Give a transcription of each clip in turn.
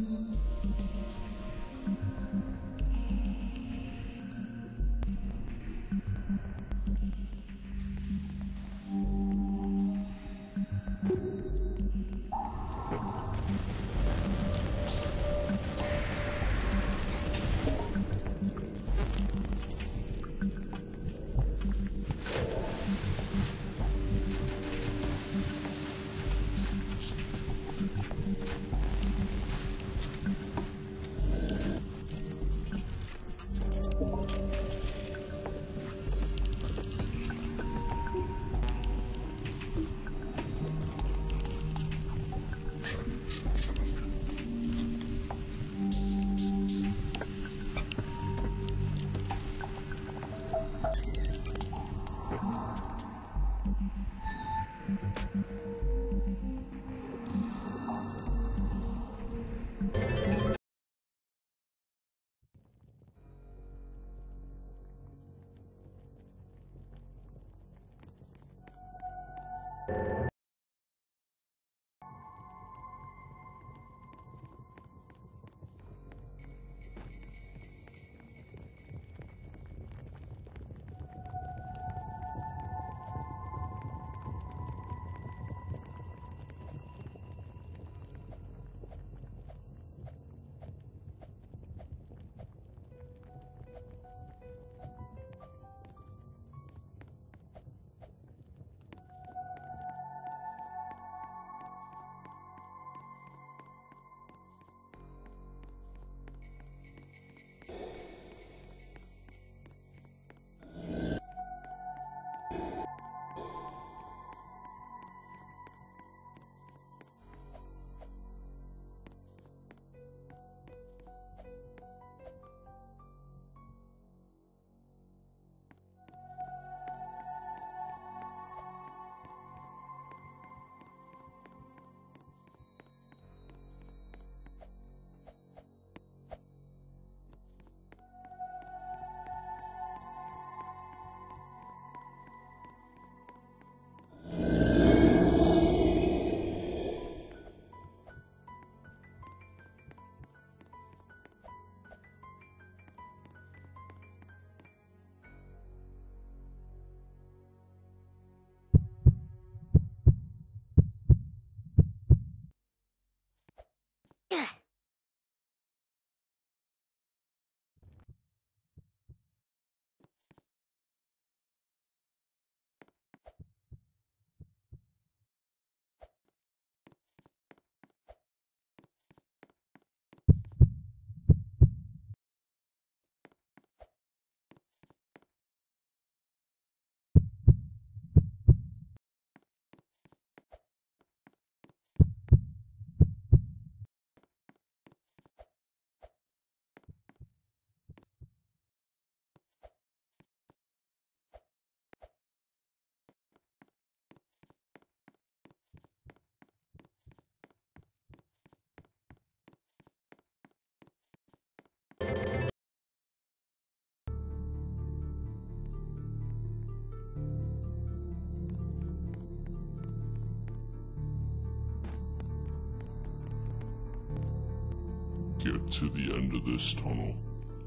Deus. Get to the end of this tunnel.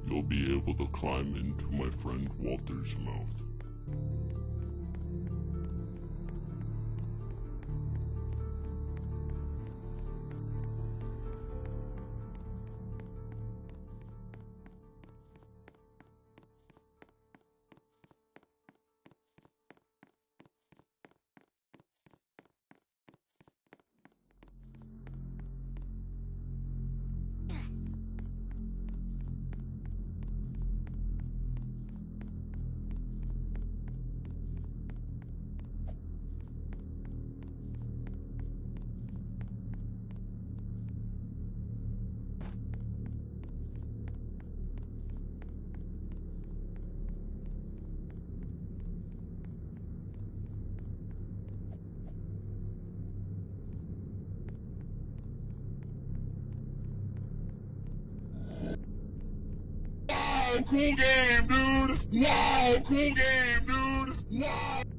You'll be able to climb into my friend Walter's mouth. Wow, cool game, dude! Wow, cool game, dude! Wow!